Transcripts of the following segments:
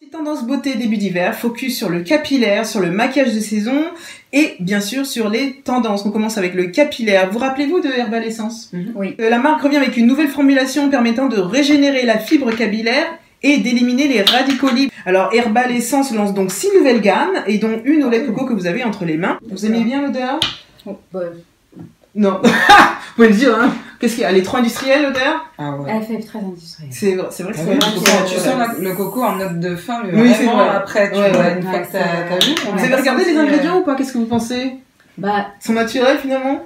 Petite tendance beauté début d'hiver, focus sur le capillaire, sur le maquillage de saison et bien sûr sur les tendances. On commence avec le capillaire. Vous rappelez-vous de Herbal Essence? Oui. Euh, La marque revient avec une nouvelle formulation permettant de régénérer la fibre capillaire et d'éliminer les radicaux libres. Alors Herbal Essence lance donc six nouvelles gammes et dont une au lait coco que vous avez entre les mains. Vous aimez bien l'odeur? Oh, bah, Non. vous pouvez le dire, hein Qu'est-ce qu'il y a Elle est trop industrielle l'odeur Ah ouais. elle fait très industrielle. C'est vrai, c'est vrai que Ah c'est vrai tu que sens, le coco en note de fin, mais Oui, c'est vraiment vrai. après, tu Ouais, vois, ouais. une fois que t'as vu. Vous avez regardé les euh, ingrédients ou pas? Qu'est-ce que vous pensez? Bah, Ils sont naturels finalement?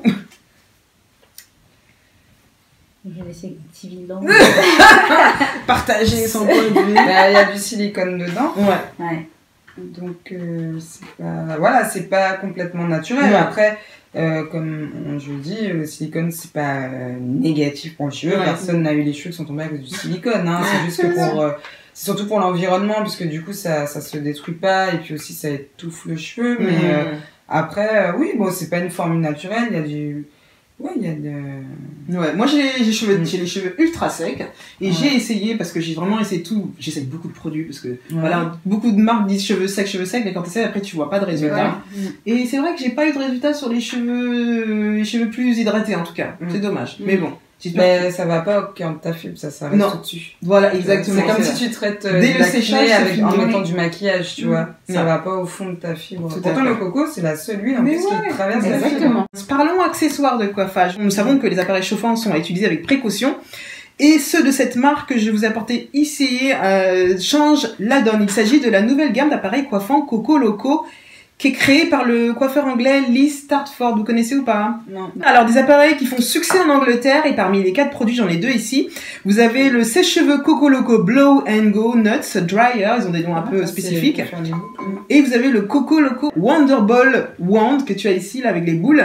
Je vais laisser petit bilan. Partagez son point de vue. bah, Il y a du silicone dedans, Ouais. ouais. Donc euh, c'est pas, voilà, c'est pas complètement naturel. Ouais. Après, euh, comme on- je le dis, le silicone c'est pas euh, négatif pour le cheveu. Ouais. Personne n'a eu les cheveux qui sont tombés à cause du silicone. Hein. C'est juste que pour, euh, c'est surtout pour l'environnement, puisque du coup ça, ça se détruit pas et puis aussi ça étouffe le cheveu. Mais euh, après, oui, bon, c'est pas une formule naturelle. Il y a du, ouais, il y a de. Ouais, moi j'ai cheveux, Mm. j'ai les cheveux ultra secs et Ouais. j'ai essayé parce que j'ai vraiment essayé tout. J'essaye beaucoup de produits parce que Ouais. voilà, beaucoup de marques disent cheveux secs, cheveux secs, mais quand tu essaies après tu vois pas de résultat. Ouais. Et c'est vrai que j'ai pas eu de résultat sur les cheveux, les cheveux plus hydratés en tout cas. Mm. C'est dommage. Mm. Mais bon, Mais ça va pas au cœur de ta fibre, ça, ça reste au-dessus. voilà exactement. C'est comme si tu traites euh, Dès le séchage, avec, en mettant du maquillage, tu vois. Ça Non. va pas au fond de ta fibre. Tout Pourtant, le coco, c'est la seule huile en Mais plus ouais, qui traverse la fibre. Exactement. Parlons accessoires de coiffage. Nous savons que les appareils chauffants sont à utiliser avec précaution. Et ceux de cette marque que je vous ai apporté ici euh, changent la donne. Il s'agit de la nouvelle gamme d'appareils coiffants Coco Loco qui est créée par le coiffeur anglais Lee Startford. Vous connaissez ou pas? Non. Alors des appareils qui font succès en Angleterre et parmi les quatre produits, j'en ai deux ici. Vous avez le sèche-cheveux Coco Loco Blow and Go Nuts Dryer, ils ont des noms un peu Ça, c'est spécifiques. Et vous avez le Coco Loco Wonder Ball Wand que tu as ici là avec les boules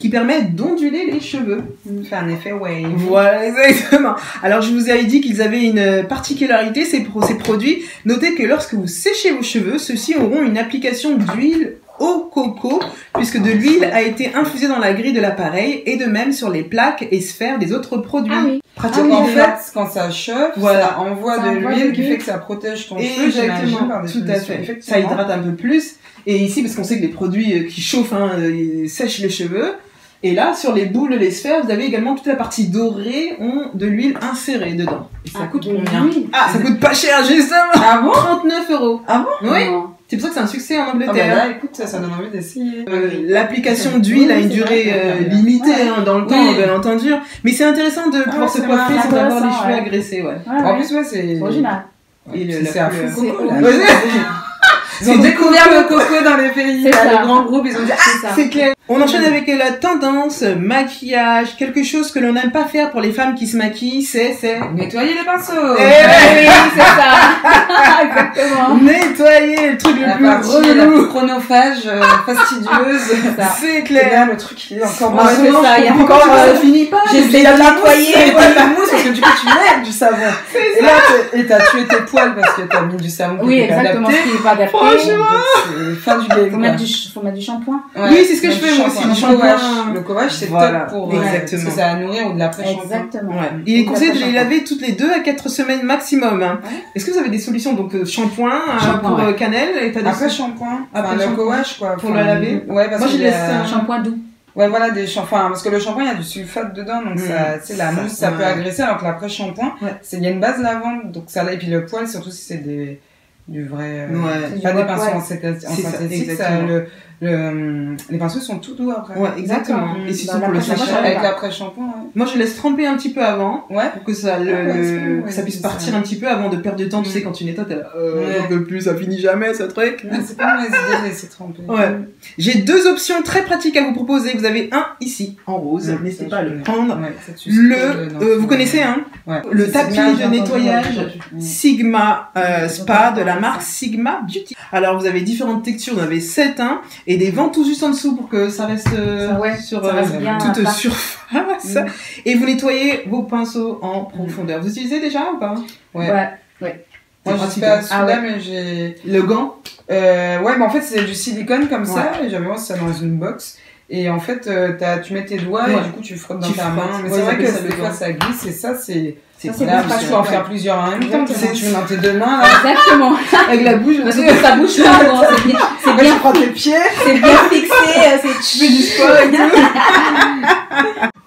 qui permet d'onduler les cheveux. Fait un effet wave. Voilà, exactement. Alors je vous avais dit qu'ils avaient une particularité, ces, pro- ces produits. Notez que lorsque vous séchez vos cheveux, ceux-ci auront une application d'huile au coco, puisque de l'huile a été infusée dans la grille de l'appareil, et de même sur les plaques et sphères des autres produits. Ah oui. Pratique Donc, en idéale. fait, quand ça chauffe, Voilà. ça envoie Ça de l'huile qui fait que ça protège ton cheveu, Exactement, par tout à fait. Ça hydrate un peu plus. Et ici, parce qu'on sait que les produits euh, qui chauffent hein, euh, ils sèchent les cheveux. Et là, sur les boules, les sphères, vous avez également toute la partie dorée ont de l'huile insérée dedans. Et ça Ah, coûte combien? L'huile. Ah, ça coûte pas cher, justement Ah bon? 39 euros. Ah bon? Oui, Non. C'est pour ça que c'est un succès en Ah bah Angleterre. là, écoute, ça, ça donne envie d'essayer. Euh, L'application d'huile a une durée vrai, euh, limitée Ouais. hein, dans le Oui. temps, bien entendu. Mais c'est intéressant de pouvoir se coiffer sans avoir les cheveux ouais. agressés. Ouais. Ouais, En plus, ouais, c'est. Original. C'est couleur. fond coco, là. Ils ont découvert le coco dans les pays, les grands groupes, ils ont dit ah, C'est ça. C'est clair. On enchaîne avec la tendance, maquillage, quelque chose que l'on n'aime pas faire pour les femmes qui se maquillent, c'est, c'est nettoyer les pinceaux. Eh Oui, c'est ça. Exactement. nettoyer le truc La le plus partie la chronophage, euh, fastidieuse. C'est Et clair. là, le truc, il est encore Moi, Ouais, ça, je il y a encore, pas, euh, ça finit pas. J'essaie de nettoyer. Et ouais, la mousse, parce que du coup, tu mets du savon. Et là, et t'as tué tes poils parce que t'as mis du savon qui Oui, pas exactement. Ce qui n'est pas adapté. Franchement. Fin du game. Faut mettre du, faut mettre du shampoing. Oui, c'est ce que je fais, du Le shampoing. Le covache, c'est Voilà, top pour, euh, exactement. parce que ça va nourrir ou de l'après-shampoing. Exactement. Ouais. Il est conseillé de les laver toutes les deux à quatre semaines maximum. hein. Ouais. Est-ce que vous avez des solutions donc euh, shampoing, hein, Shampoing, pour ouais. euh, cannelle et t'as des Après shampoing, Après enfin, le covache quoi. Pour Enfin, la laver Ouais, parce Moi, que je laisse un shampoing doux. Ouais, voilà, des shampoings. Parce que le shampoing, il y a du sulfate dedans, donc Mm. ça, tu sais, la mousse, ça peut agresser, alors que l'après-shampoing, Ouais. c'est, il y a une base lavande, donc ça, et puis le poil, surtout si c'est des, du vrai, euh, Ouais. Pas du des pinceaux en, synthétique, ça, le, le, hum, les pinceaux sont tout doux après. Ouais, exactement. Et c'est Bah, surtout pour le séchage. Avec l'après-shampoing, ouais. Moi, je laisse tremper un petit peu avant. Ouais. pour que ça, le, Ah ouais, le- que ça puisse partir un petit peu avant de perdre de temps. Tu Mm. sais, quand tu nettoies, t'es euh, j'en peux plus, ça finit jamais ce truc. C'est pas mauvaise idée de laisser tremper. Ouais. J'ai deux options très pratiques à vous proposer. Vous avez un ici, en rose. Mm, N'hésitez pas à le prendre. Le, euh, vous connaissez, hein Ouais. Le tapis de nettoyage. Sigma euh. Spa de la marque Sigma Beauty. Alors vous avez différentes textures, vous en avez 7 hein, et des vents tout juste en dessous pour que ça reste euh, Ça, ouais, sur ça euh, reste bien toute surface. Mm. Et vous nettoyez vos pinceaux en profondeur. Vous utilisez déjà ou pas? Ouais. Ouais. Moi, C'est je sais pas celui-là, Ah ouais. mais j'ai, Le gant? Euh, ouais, mais en fait, c'est du silicone comme ça, et j'avais moi ça dans une box. Et en fait, euh, tu mets tes doigts Ouais. et du coup, tu frottes dans Tu ta frottes. main. Mais Ouais, c'est vrai que le des fois, ça glisse et ça, c'est C'est Ça, c'est Là, qu'il pratique, faut en faire plusieurs en même temps. Tu mets dans tes deux mains, là. Exactement. avec la bouche. Parce que ça bouge pas, bon, c'est bien, c'est Après, tu bien, prends tes pieds. c'est bien fixé, euh, c'est Tu fais du sport.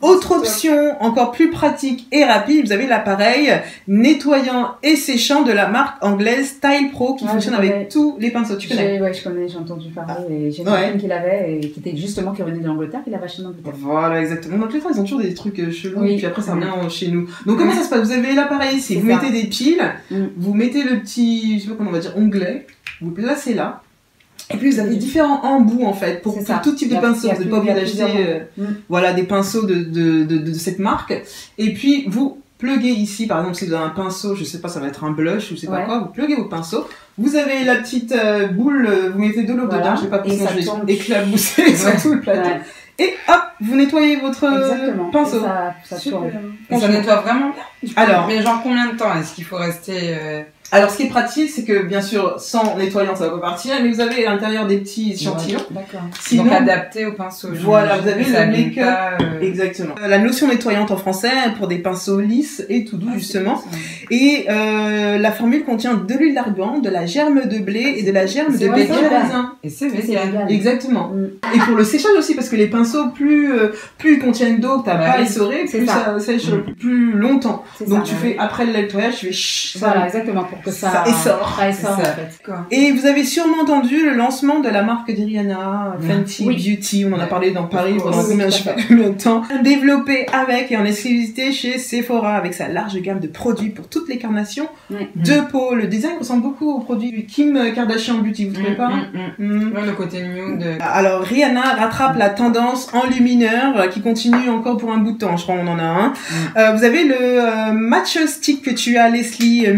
Autre option encore plus pratique et rapide, vous avez l'appareil nettoyant et séchant de la marque anglaise Style Pro qui Ouais, fonctionne avec tous les pinceaux. Tu connais Ouais, je connais, j'ai entendu parler et j'ai une Ouais. qui l'avait et qui était justement qui revenait de l'Angleterre, qui l'avait acheté en Angleterre. Voilà, exactement. Donc les fois, ils ont toujours des trucs euh, chelous Oui. et puis après ça revient chez nous. Donc comment ça se passe? Vous avez l'appareil ici, vous ça. mettez des piles, Mm. vous mettez le petit, je sais pas comment on va dire, onglet, vous placez là. Et puis vous avez différents embouts en fait pour, tout type de a Vous n'êtes pas obligé d'acheter euh, Mm. voilà, des pinceaux de, de, de, de cette marque. Et puis vous pluguez ici, par exemple si vous avez un pinceau, je sais pas, ça va être un blush ou je sais pas quoi, vous pluguez vos pinceaux. Vous avez la petite euh, boule, euh, vous mettez de l'eau Voilà. dedans, je sais pas ça je vais éclabousser sur Ouais. tout le plateau. Ouais, Et hop, vous nettoyez votre exactement. pinceau. Et ça, tourne. Et ça nettoie vraiment bien. Alors. Mais genre combien de temps est-ce qu'il faut rester euh, Alors, ce qui est pratique, c'est que bien sûr, sans nettoyant, ça va pas partir, mais vous avez à l'intérieur des petits échantillons. D'accord. Sinon, donc adapté au pinceau Voilà, vous avez le make-up. euh, exactement. La notion nettoyante en français pour des pinceaux lisses et tout doux ah, justement. Et euh, la formule contient de l'huile d'argan, de la germe de blé et de la germe de vegan. raisin. Et c'est vegan. Exactement. Mm. Et pour le séchage aussi, parce que les pinceaux, plus euh, plus ils contiennent d'eau, que t'as Bah pas essoré, plus ça. ça, sèche Mm. plus longtemps. Donc ça. tu fais après le nettoyage, tu fais Voilà, exactement, pour que ça, Ça essore. Ça essore, C'est ça. en fait. Quoi. Et vous avez sûrement entendu le lancement de la marque d'Iriana, Ouais. Fenty Oui. Beauty, on en a parlé dans Paris pendant combien, je sais pas combien de temps. Développé avec et en exclusivité chez Sephora avec sa large gamme de produits pour toutes les carnations de peau. Le design ressemble beaucoup aux produits du Kim Kardashian Beauty, vous trouvez Mm, pas mm, Mm. mm. Le côté nude. Alors Rihanna rattrape la tendance enlumineur euh, qui continue encore pour un bout de temps, je crois on en a un. Mm. Euh, vous avez le euh, match stick que tu as Leslie, euh,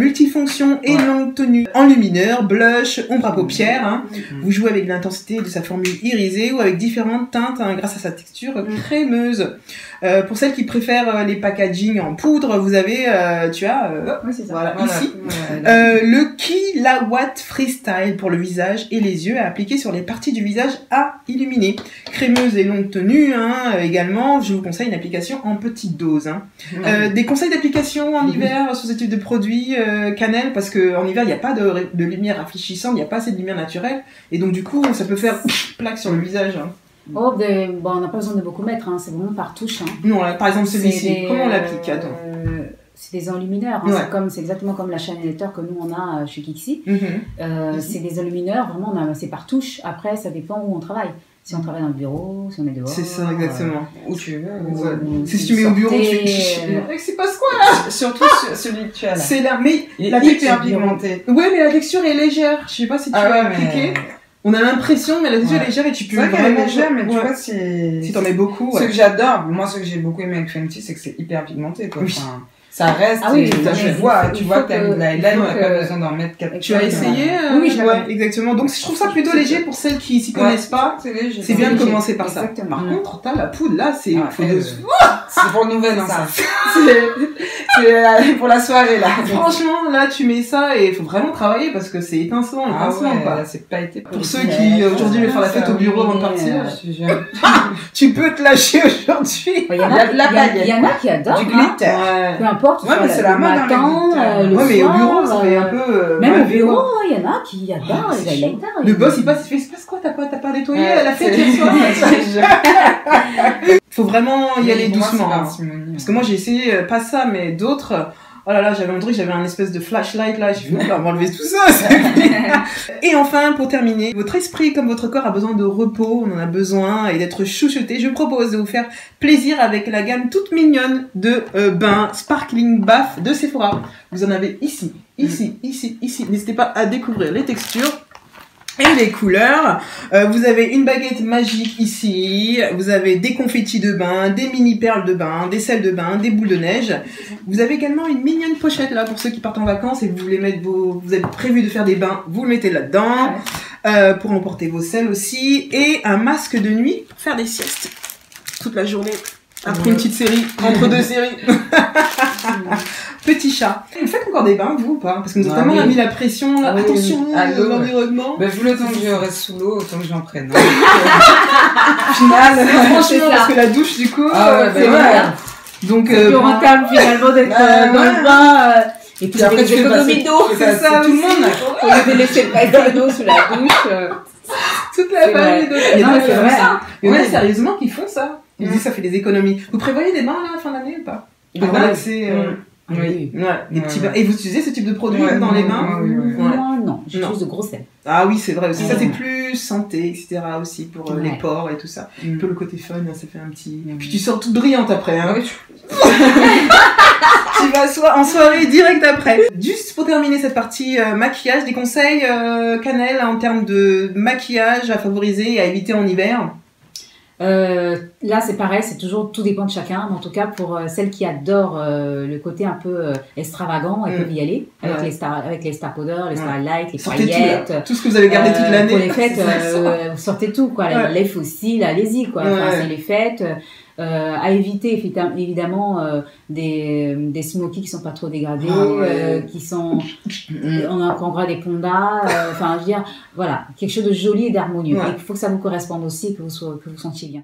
et Ouais. longue tenue enlumineur, blush, ombre à paupières. hein. Mm. Vous jouez avec l'intensité de sa formule irisée ou avec différentes teintes hein, grâce à sa texture Mm. crémeuse. Euh, pour celles qui préfèrent euh, les packaging en poudre, vous avez, euh, tu as euh, Oui, c'est ça. voilà, Voilà. ici Ouais. euh, le Kilawatt Freestyle pour le visage et les yeux à appliquer sur les parties du visage à illuminer. Crémeuse et longue tenue hein, également. Je vous conseille une application en petite dose. hein. Euh, des conseils d'application en Mhm. hiver sur ce type de produit euh, cannelle parce que en hiver il n'y a pas de, de lumière rafraîchissante, il n'y a pas assez de lumière naturelle et donc du coup ça peut faire plaque sur le visage. hein. Oh, des- bon, on n'a pas besoin de beaucoup mettre, hein, c'est vraiment par touche. Hein. Non, là, par exemple celui-ci, des, comment on l'applique euh. C'est des enlumineurs, hein, Ouais. c'est comme, c'est exactement comme la chaîne électeur que nous on a euh, chez Kixi. Mhm. Euh, Mhm. C'est des enlumineurs, vraiment, on a- c'est par touche. Après, ça dépend où on travaille. Si on travaille dans le bureau, si on est dehors. C'est ça exactement. Où tu veux. Ouais. Si tu mets au bureau, tu C'est pas ce quoi Surtout ce- celui que tu as là. C'est là, mais Il est la hyper texture pigmenté. Ouais, mais la texture est légère. Je sais pas si tu Ah l'as ouais, appliqué. mais... On a l'impression, mais la texture Ouais. est légère et tu peux C'est vrai qu'elle est légère, mais tu vois, c'est... Si t'en mets beaucoup, Ce que j'adore, moi, ce que j'ai beaucoup aimé avec Fenty, c'est que c'est hyper pigmenté, quoi. Oui. Enfin, ça reste, Ah oui, et tu vois, tu vois que t'as l'highlight, il faut t'as pas besoin d'en mettre 4 Tu as essayé euh, Oui, oui, je l'ai Ouais, exactement. Donc je trouve ça plutôt léger pour celles qui s'y connaissent pas. C'est léger. C'est bien de commencer par ça. Exactement. Par contre, t'as la poudre là, c'est. C'est pour le nouvel an, Ça. C'est euh, pour la soirée, là. Franchement, là, tu mets ça et il faut vraiment travailler parce que c'est étincelant, Ah étincelant ouais, quoi. c'est pas été Pour ceux qui aujourd'hui veulent faire la fête au bureau avant de partir, euh, tu peux te lâcher aujourd'hui. Il y, en La- a, la qui adorent. Du hein. glitter. Ouais. Peu importe, Ouais, mais c'est le la mode, hein, le matin, euh, le Ouais, mais au soir, bureau, ça fait un peu. Même au bureau, il y en a qui adorent les c'est highlighters. Le boss, il passe, il fait, il se passe quoi T'as pas, t'as pas nettoyé la fête hier soir. Faut vraiment y aller moi, doucement. hein. Parce que moi j'ai essayé euh, pas ça mais d'autres. Oh là là, j'avais André, j'avais un espèce de flashlight là, j'ai fait, on va m'enlever tout ça. et enfin, pour terminer, votre esprit comme votre corps a besoin de repos, on en a besoin et d'être chouchouté. Je propose de vous faire plaisir avec la gamme toute mignonne de euh, bains Sparkling Bath de Sephora. Vous en avez ici, ici, ici, ici. N'hésitez pas à découvrir les textures. Et les couleurs, Euh, vous avez une baguette magique ici, vous avez des confettis de bain, des mini perles de bain, des sels de bain, des boules de neige. Vous avez également une mignonne pochette là pour ceux qui partent en vacances et que vous voulez mettre vos, vous avez prévu de faire des bains, vous le mettez là-dedans euh, pour emporter vos sels aussi et un masque de nuit pour faire des siestes toute la journée après une petite série entre deux séries. Petit chat. Vous faites encore des bains vous ou pas? Parce que nous avons tellement mis la pression là. Ah oui, Attention à l'eau, à l'environnement. Bah, vu le temps que je reste sous l'eau, autant que j'en prenne. hein. Final. Franchement, C'est parce que la douche du coup, Ah ouais, euh, bah c'est ouais. vrai. Donc, C'est euh, bon, rentable finalement d'être Ouais, euh, dans ouais. le bain. euh, et puis après, tu fais passer- d'eau. c'est passer ça tout le monde. Au lieu de laisser le paquet d'eau sous la douche. euh, toute la C'est famille de Non, Il y en a qui c'est font ça. sérieusement qui font ça. Ils Mm. disent ça fait des économies. Vous prévoyez des bains là à la fin d'année ou pas? Des Ah bains ouais. Mm. Oui. Ouais, des petits bains. Et vous utilisez ce type de produit Ouais, dans les. Ouais. Moi, non. J'utilise de gros sel. Ah oui, c'est vrai aussi. Ça, c'est plus santé, etc. aussi pour euh, Ouais. les pores et tout ça. Mm. Un peu le côté fun, hein, ça fait un petit. Mm. Puis tu sors toute brillante après. Hein. Ah tu- vas so- en soirée direct après. Juste pour terminer cette partie euh, maquillage, des conseils euh, cannelle en termes de maquillage à favoriser et à éviter en hiver. Euh, là, c'est pareil, c'est toujours tout dépend de chacun. Mais en tout cas, pour euh, celles qui adorent euh, le côté un peu euh, extravagant, elles Mm. peuvent y aller avec Ouais. les star, avec les star powder, les Ouais. starlight, les Sortez tout paillettes. là. Tout ce que vous avez gardé Euh, toute l'année. Pour les fêtes, euh, vous sortez tout, quoi. Ouais. Les fossiles, allez-y, quoi. Enfin, c'est les fêtes. Euh, à éviter, évidem- évidemment, euh, des, des smokies qui sont pas trop dégradés, Ah ouais. euh, qui sont, Mm. on a encore gras des pondas, euh, enfin, je veux dire, voilà, quelque chose de joli et d'harmonieux. Ouais. Il faut que ça vous corresponde aussi, que vous, soyez- que vous sentiez bien.